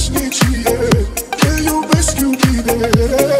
iubesc nici e Te iubesc iubire.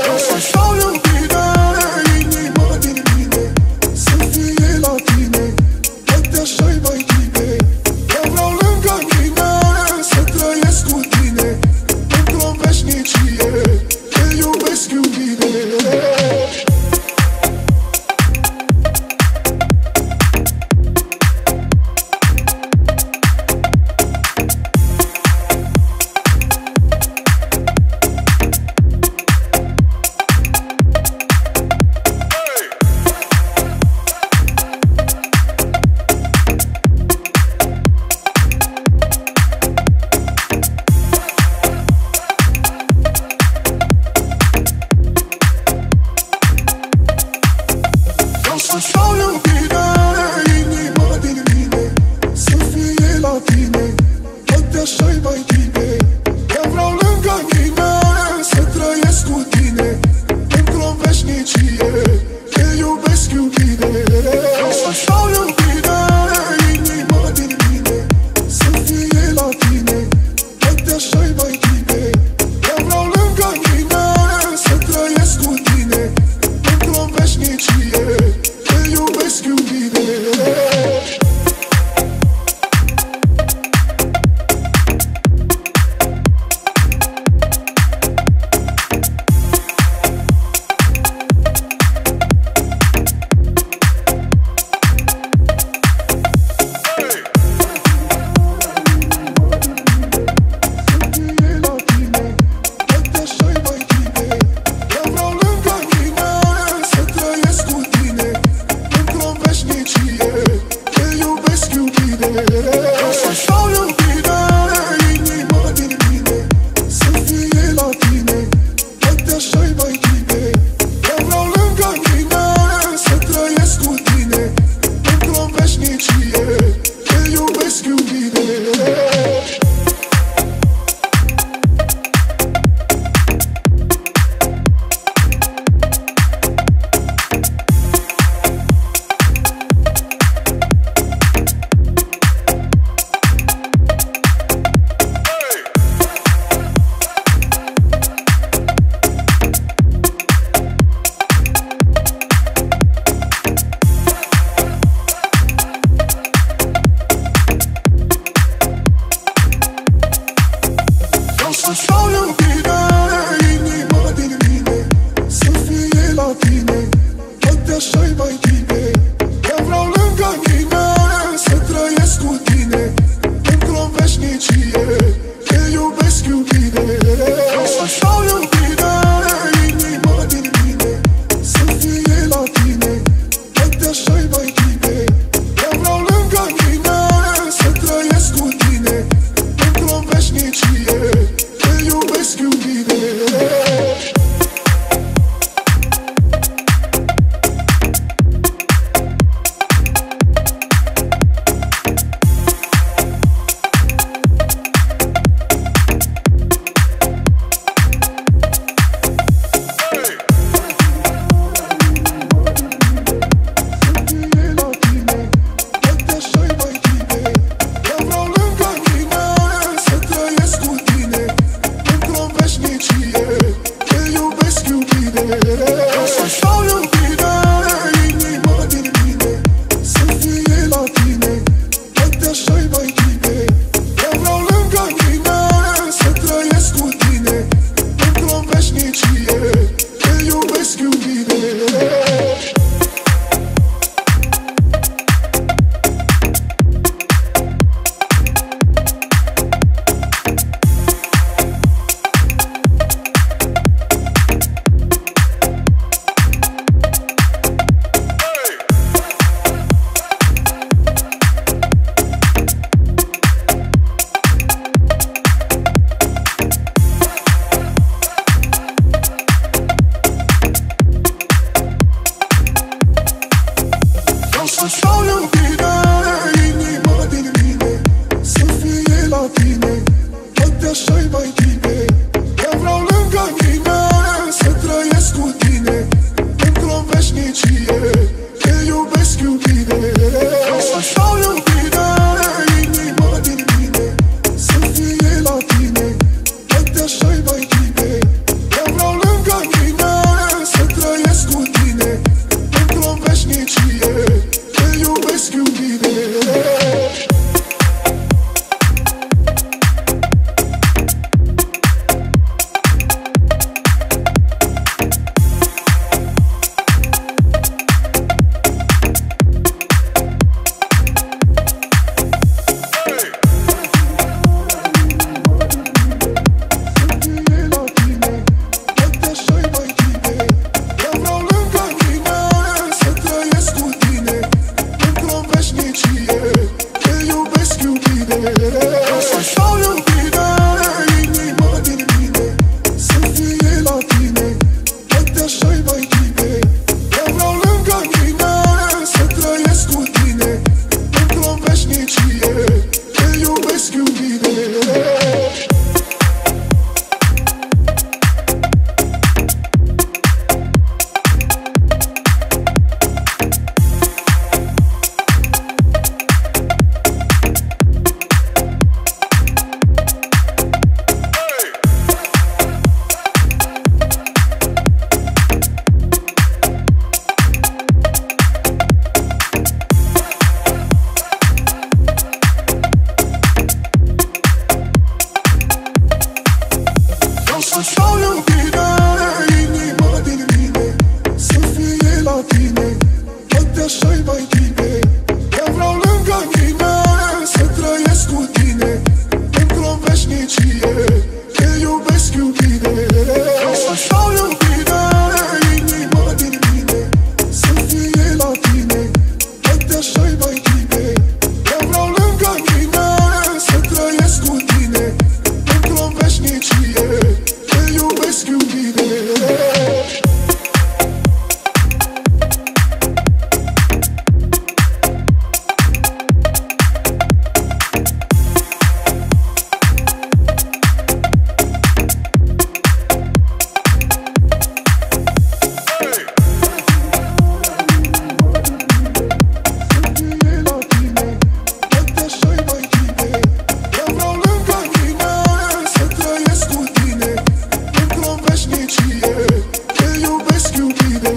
baby.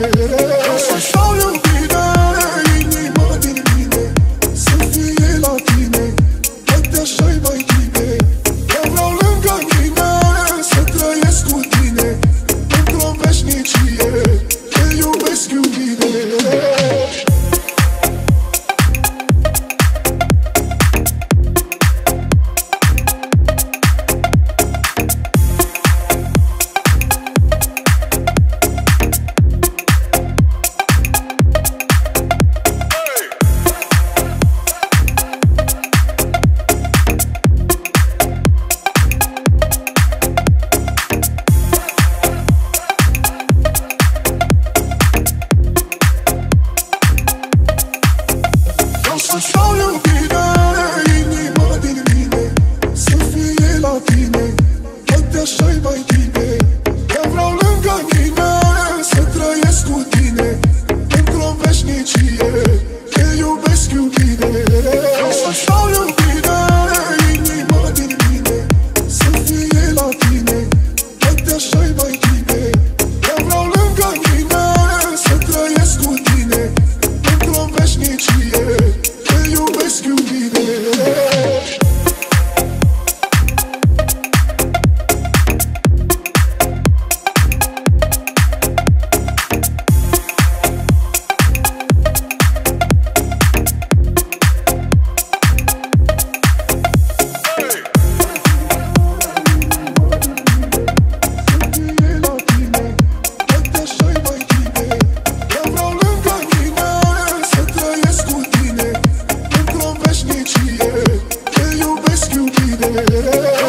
Show you. Música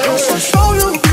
Vreau să-ți dau iubire